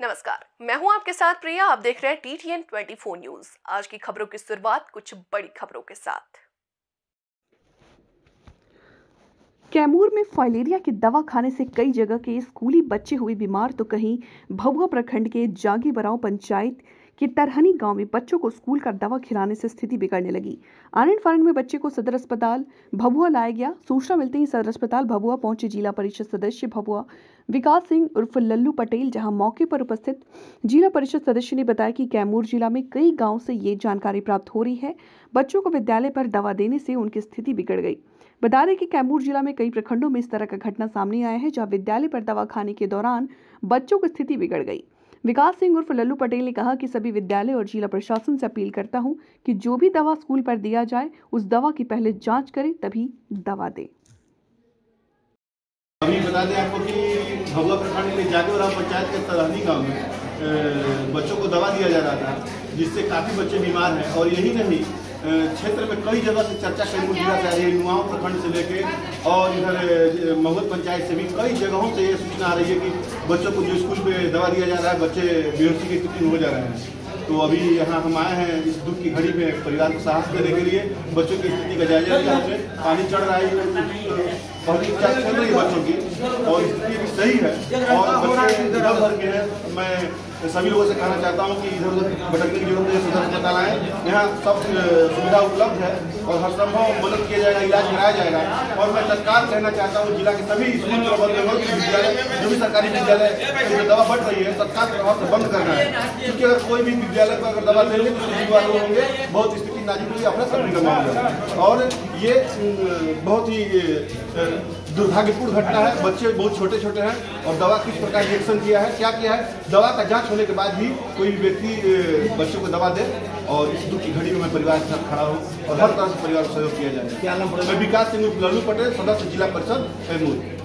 नमस्कार, मैं हूँ आपके साथ प्रिया, आप देख रहे हैं T T N twenty four news आज की खबरों की शुरुआत कुछ बड़ी खबरों के साथ। कैमूर में फाइलेरिया की दवा खाने से कई जगह के स्कूली बच्चे हुए बीमार तो कहीं भभुआ प्रखंड के जागी बराव पंचायत कि तरहनी गाँव में बच्चों को स्कूल का दवा खिलाने से स्थिति बिगड़ने लगी। आनंद फानंद में बच्चे को सदर अस्पताल भभुआ लाया गया। सूचना मिलते ही सदर अस्पताल भभुआ पहुँचे जिला परिषद सदस्य भभुआ विकास सिंह उर्फ़ लल्लू पटेल, जहाँ मौके पर उपस्थित जिला परिषद सदस्य ने बताया कि कैमूर जिला में कई गाँव से ये जानकारी प्राप्त हो रही है। बच्चों को विद्यालय पर दवा देने से उनकी स्थिति बिगड़ गई। बता दें कि कैमूर जिला में कई प्रखंडों में इस तरह का घटना सामने आया है, जहाँ विद्यालय पर दवा खाने के दौरान बच्चों की स्थिति बिगड़ गई। विकास सिंह उर्फ़ लल्लू पटेल ने कहा कि सभी विद्यालय और जिला प्रशासन से अपील करता हूँ कि जो भी दवा स्कूल पर दिया जाए, उस दवा की पहले जाँच करें, तभी दवा दें। अभी बता दें आपको कि भगवा प्रखंड के जागे पंचायत के तरहनी गाँव में बच्चों को दवा दिया जा रहा था, जिससे काफ़ी बच्चे बीमार हैं, और यही नहीं क्षेत्र में कई जगह से चर्चा जिला से आ रही है? युवाओं प्रखंड से लेके और इधर महुत पंचायत से भी कई जगहों से ये सूचना आ रही है कि बच्चों को जो स्कूल पे दवा दिया जा रहा है बच्चे बेहोशी की स्थिति में हो जा रहे हैं। तो अभी यहाँ हम आए हैं इस दुख की घड़ी में परिवार को साहस देने के लिए बच्चों की स्थिति का जायजा लिया। हमने पानी चढ़ रहा है उपचार चल रही है बच्चों की। भी सही है और बच्चे इधर उधर के हैं मैं सभी लोगों से कहना चाहता हूँ कि इधर उधर भटकने की ज़रूरत है सदर अस्पताल आए यहाँ सब सुविधा उपलब्ध है और हर संभव मदद किया जाएगा इलाज कराया जाएगा और मैं तत्काल कहना चाहता हूँ जिला के सभी स्कूल प्रबंधकों के विद्यालय जो भी सरकारी विद्यालय जो दवा बढ़ रही है तत्काल प्रभाव से बंद करना है क्योंकि अगर कोई भी विद्यालय पर अगर दवा देंगे तो जिम्मेवार लोग होंगे बहुत स्थिति नाजुक हुई अपना सभी होगा और ये बहुत ही दुर्भाग्यपूर्ण घटना है बच्चे बहुत छोटे छोटे हैं और दवा किस प्रकार रिएक्शन किया है क्या किया है दवा का जाँच होने के बाद भी कोई व्यक्ति बच्चों को दवा दे और इस दुख की घड़ी में मैं परिवार के साथ खड़ा हूँ और हर तरह से परिवार को सहयोग किया जाए। क्या नाम मैं विकास सिंह लल्लू पटेल सदस्य जिला परिषद कैमूर।